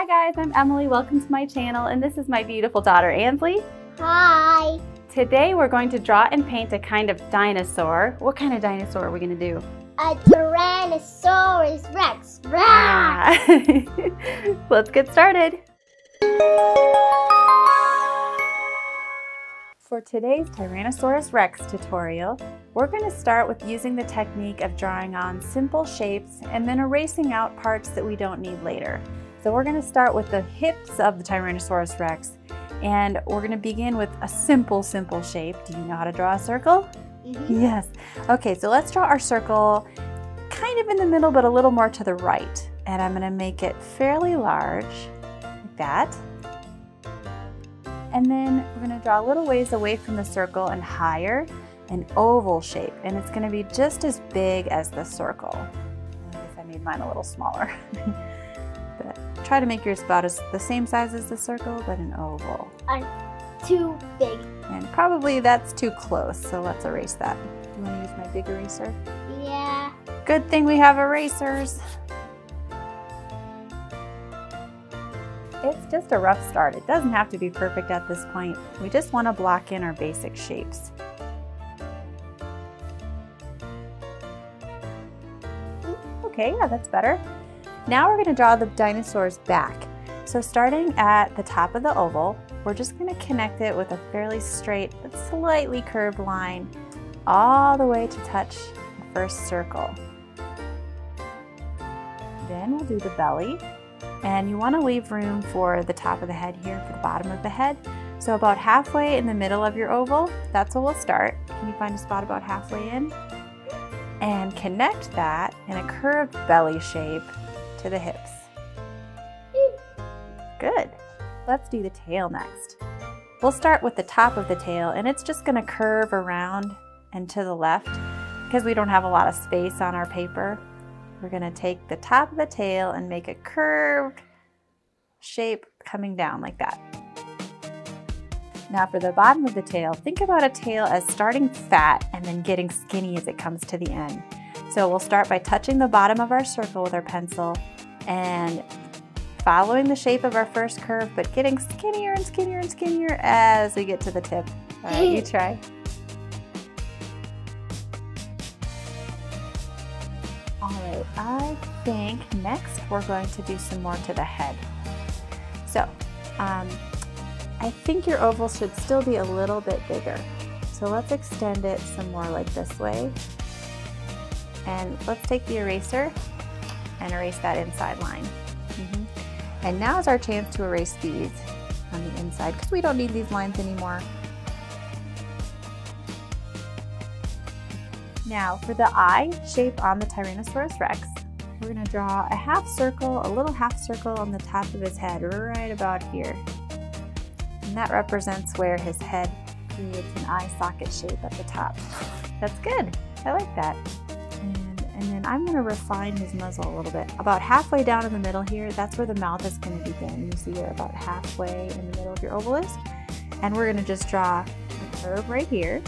Hi guys, I'm Emily. Welcome to my channel and this is my beautiful daughter Ansley. Hi. Today we're going to draw and paint a kind of dinosaur. What kind of dinosaur are we going to do? A Tyrannosaurus Rex. Rah! Ah. Let's get started. For today's Tyrannosaurus Rex tutorial, we're going to start with using the technique of drawing on simple shapes and then erasing out parts that we don't need later. So we're going to start with the hips of the Tyrannosaurus Rex and we're going to begin with a simple, simple shape. Do you know how to draw a circle? Mm -hmm. Yes. Okay, so let's draw our circle kind of in the middle but a little more to the right. And I'm going to make it fairly large, like that. And then we're going to draw a little ways away from the circle and higher, an oval shape. And it's going to be just as big as the circle. I guess I made mine a little smaller. try to make yours about as, the same size as the circle, but an oval. I'm too big. And probably that's too close, so let's erase that. You want to use my big eraser? Yeah. Good thing we have erasers. It's just a rough start. It doesn't have to be perfect at this point. We just want to block in our basic shapes. Mm. Okay, yeah, that's better. Now we're going to draw the dinosaur's back. So starting at the top of the oval, we're just going to connect it with a fairly straight but slightly curved line all the way to touch the first circle. Then we'll do the belly and you want to leave room for the top of the head here for the bottom of the head. So about halfway in the middle of your oval, that's where we'll start. Can you find a spot about halfway in? And connect that in a curved belly shape to the hips. Good. Let's do the tail next. We'll start with the top of the tail and it's just gonna curve around and to the left because we don't have a lot of space on our paper. We're gonna take the top of the tail and make a curved shape coming down like that. Now for the bottom of the tail, think about a tail as starting fat and then getting skinny as it comes to the end. So we'll start by touching the bottom of our circle with our pencil and following the shape of our first curve, but getting skinnier and skinnier and skinnier as we get to the tip. All right, you try. All right, I think next we're going to do some more to the head. So, um, I think your oval should still be a little bit bigger. So let's extend it some more like this way. And let's take the eraser and erase that inside line. Mm -hmm. And now is our chance to erase these on the inside because we don't need these lines anymore. Now for the eye shape on the Tyrannosaurus Rex, we're gonna draw a half circle, a little half circle on the top of his head, right about here. And that represents where his head creates an eye socket shape at the top. That's good, I like that. And, then I'm gonna refine his muzzle a little bit. About halfway down in the middle here, that's where the mouth is gonna begin. You see where about halfway in the middle of your oval is. And we're gonna just draw a curve right here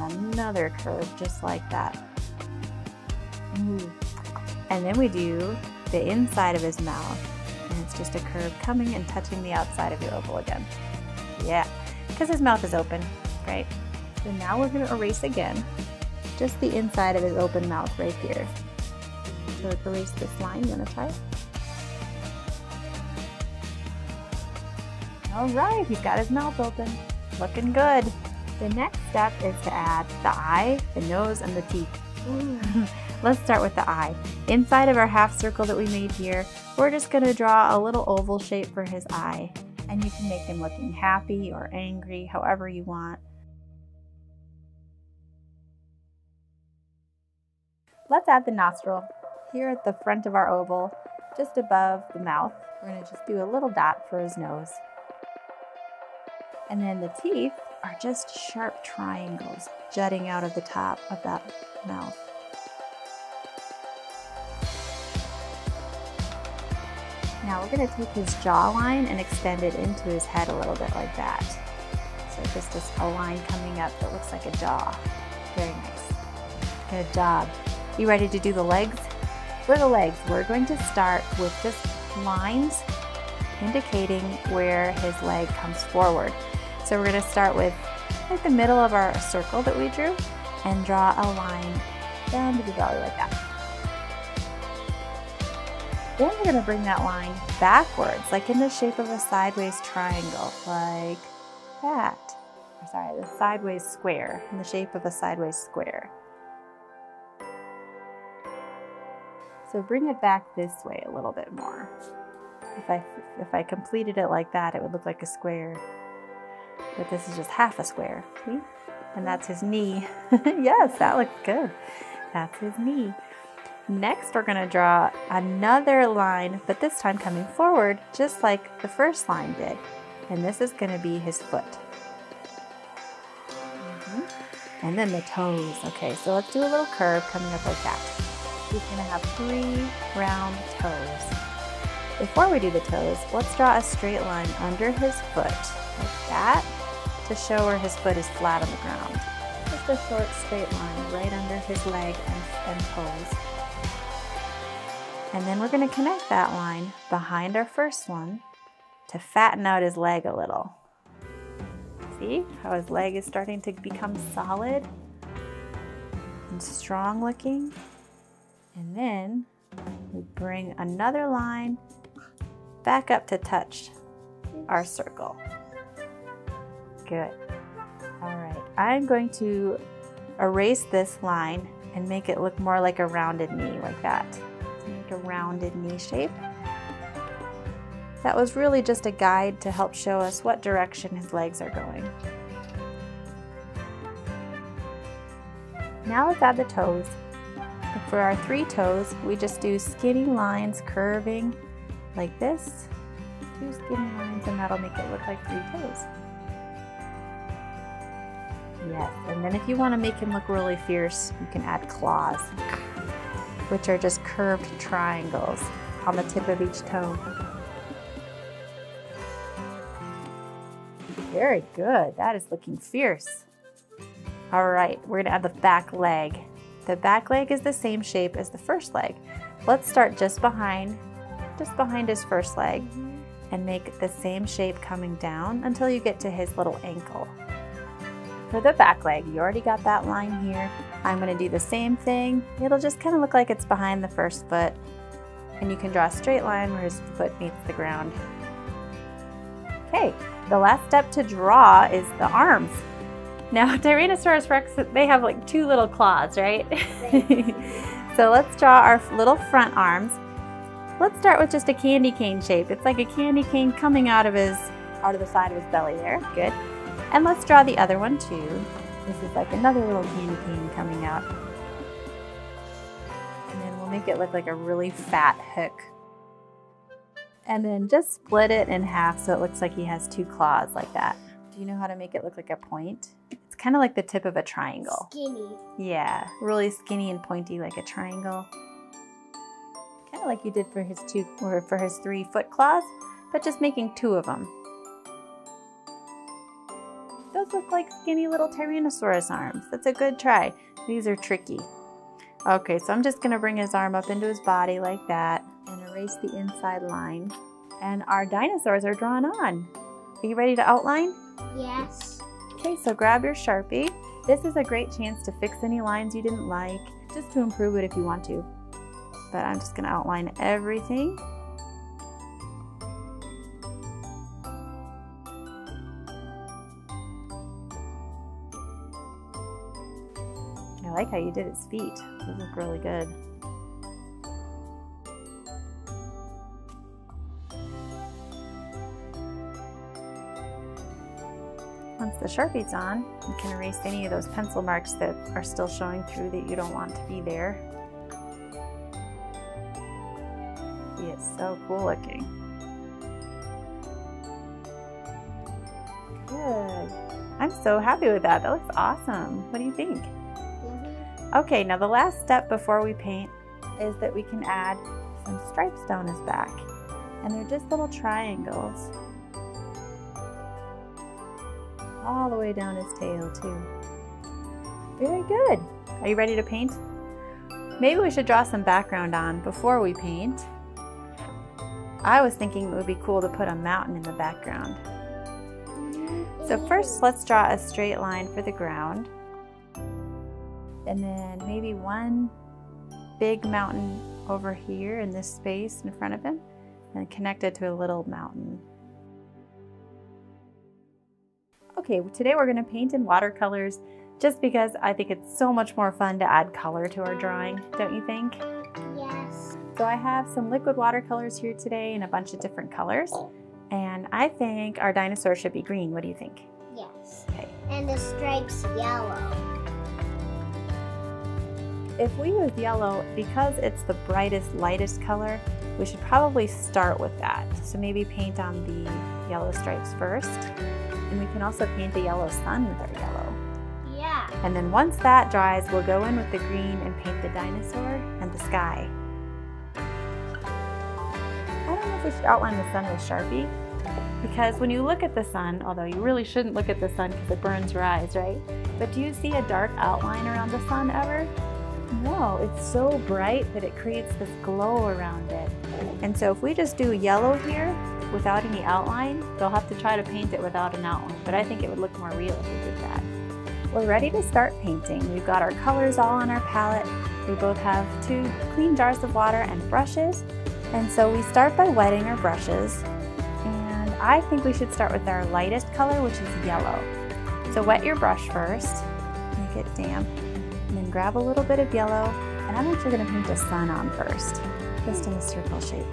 and then another curve just like that. Ooh. And then we do the inside of his mouth. And it's just a curve coming and touching the outside of your oval again. Yeah, because his mouth is open, right? So now we're going to erase again, just the inside of his open mouth right here. So erase this line. You want to try? All right, he's got his mouth open. Looking good. The next step is to add the eye, the nose, and the teeth. Let's start with the eye. Inside of our half circle that we made here, we're just to draw a little oval shape for his eye. And you can make him looking happy or angry, however you want. Let's add the nostril. Here at the front of our oval, just above the mouth, we're to just do a little dot for his nose. And then the teeth, are just sharp triangles jutting out of the top of that mouth. Now we're going to take his jawline and extend it into his head a little bit like that. So just a line coming up that looks like a jaw. Very nice. Good job. You ready to do the legs? For the legs, we're going to start with just lines indicating where his leg comes forward. So we're going to start with like the middle of our circle that we drew and draw a line down to the belly like that. Then we're going to bring that line backwards, like in the shape of a sideways triangle, like that. Sorry, the sideways square, in the shape of a sideways square. So bring it back this way a little bit more. If I, if I completed it like that, it would look like a square. But this is just half a square, see? And that's his knee. yes, that looks good. That's his knee. Next, we're gonna draw another line, but this time coming forward, just like the first line did. And this is gonna be his foot. Mm -hmm. And then the toes. Okay, so let's do a little curve coming up like that. He's gonna have three round toes. Before we do the toes, let's draw a straight line under his foot, like that, to show where his foot is flat on the ground. Just a short straight line right under his leg and, and toes. And then we're to connect that line behind our first one to fatten out his leg a little. See how his leg is starting to become solid and strong looking? And then we bring another line back up to touch our circle. Good. All right, I'm going to erase this line and make it look more like a rounded knee like that make a rounded knee shape. That was really just a guide to help show us what direction his legs are going. Now let's add the toes. For our three toes, we just do skinny lines curving like this. Two skinny lines and that'll make it look like three toes. Yes, and then if you want to make him look really fierce, you can add claws which are just curved triangles on the tip of each toe. Very good. That is looking fierce. All right, we're gonna add the back leg. The back leg is the same shape as the first leg. Let's start just behind, just behind his first leg mm-hmm. and make the same shape coming down until you get to his little ankle. For the back leg, you already got that line here. I'm gonna do the same thing. It'll just kind of look like it's behind the first foot. And you can draw a straight line where his foot meets the ground. Okay, the last step to draw is the arms. Now, Tyrannosaurus rex, they have like two little claws, right? so let's draw our little front arms. Let's start with just a candy cane shape. It's like a candy cane coming out of his, out of the side of his belly there. Good. And let's draw the other one too. This is like another little candy cane coming out. And then we'll make it look like a really fat hook. And then just split it in half so it looks like he has two claws like that. Do you know how to make it look like a point? It's kind of like the tip of a triangle. Skinny. Yeah, really skinny and pointy like a triangle. Kind of like you did for his two or for his three foot claws, but just making two of them those look like skinny little Tyrannosaurus arms. That's a good try. These are tricky. Okay, so I'm just gonna bring his arm up into his body like that and erase the inside line. And our dinosaurs are drawn on. Are you ready to outline? Yes. Okay, so grab your Sharpie. This is a great chance to fix any lines you didn't like, just to improve it if you want to. But I'm just gonna outline everything I like how you did his feet. Those look really good. Once the Sharpie's on, you can erase any of those pencil marks that are still showing through that you don't want to be there. He is so cool looking. Good. I'm so happy with that. That looks awesome. What do you think? Mm-hmm. Okay, now the last step before we paint is that we can add some stripes down his back. And they're just little triangles. All the way down his tail too. Very good. Are you ready to paint? Maybe we should draw some background on before we paint. I was thinking it would be cool to put a mountain in the background. So first let's draw a straight line for the ground. And then maybe one big mountain over here in this space in front of him and connect it to a little mountain. Okay, today we're gonna paint in watercolors just because I think it's so much more fun to add color to our drawing, don't you think? Yes. So I have some liquid watercolors here today in a bunch of different colors. And I think our dinosaur should be green. What do you think? Yes. Okay. And the stripes yellow. If we use yellow, because it's the brightest, lightest color, we should probably start with that. So maybe paint on the yellow stripes first. And we can also paint the yellow sun with our yellow. Yeah. And then once that dries, we'll go in with the green and paint the dinosaur and the sky. I don't know if we should outline the sun with Sharpie because when you look at the sun, although you really shouldn't look at the sun because it burns your eyes, right? But do you see a dark outline around the sun ever? No, it's so bright that it creates this glow around it. And so if we just do yellow here without any outline, they'll have to try to paint it without an outline. But I think it would look more real if we did that. We're ready to start painting. We've got our colors all on our palette. We both have two clean jars of water and brushes. And so we start by wetting our brushes. And I think we should start with our lightest color, which is yellow. So wet your brush first, make it damp, and then grab a little bit of yellow. And I'm actually gonna paint a sun on first, just in a circle shape.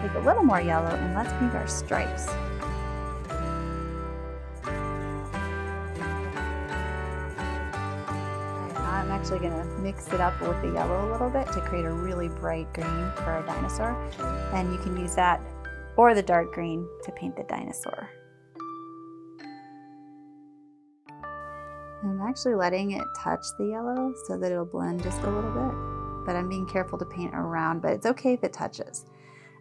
Take a little more yellow and let's paint our stripes. I'm actually gonna mix it up with the yellow a little bit to create a really bright green for our dinosaur. And you can use that or the dark green to paint the dinosaur. I'm actually letting it touch the yellow so that it'll blend just a little bit. But I'm being careful to paint around, but it's okay if it touches.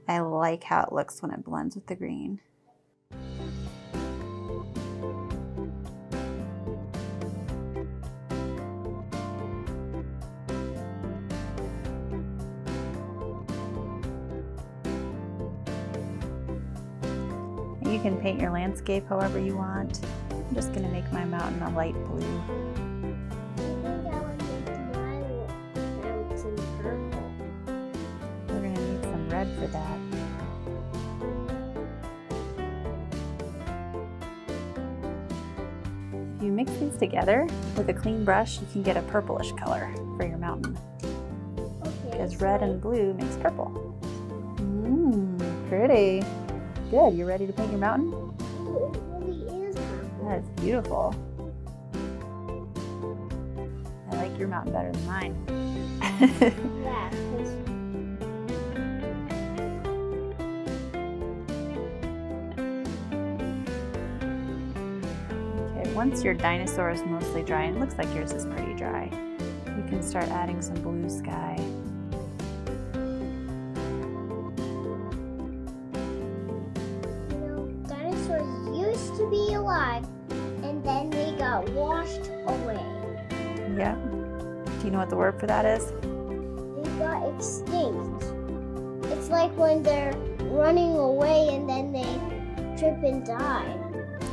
I like how it looks when it blends with the green. You can paint your landscape however you want. I'm just gonna make my mountain a light blue. Together with a clean brush, you can get a purplish color for your mountain. Okay. Because red and blue makes purple. Mmm, pretty. Good, you ready to paint your mountain? Ooh, it really is purple. That is beautiful. I like your mountain better than mine. Yeah, once your dinosaur is mostly dry, and it looks like yours is pretty dry, you can start adding some blue sky. you know, dinosaurs used to be alive, and then they got washed away. Yep. Do you know what the word for that is? They got extinct. It's like when they're running away and then they trip and die.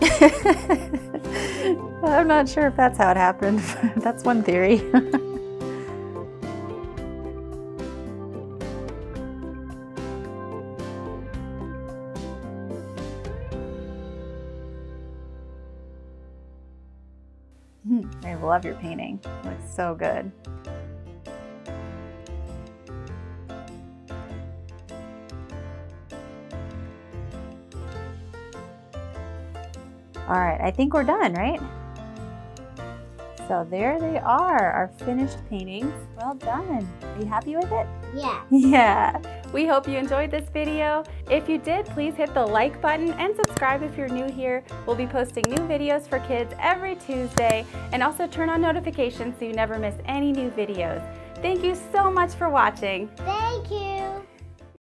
I'm not sure if that's how it happened. that's one theory. Hmm, I love your painting. It looks so good. All right, I think we're done, right? So there they are, our finished paintings. Well done. Are you happy with it? Yeah. Yeah. We hope you enjoyed this video. If you did, please hit the like button and subscribe if you're new here. We'll be posting new videos for kids every Tuesday and also turn on notifications so you never miss any new videos. Thank you so much for watching. Thank you.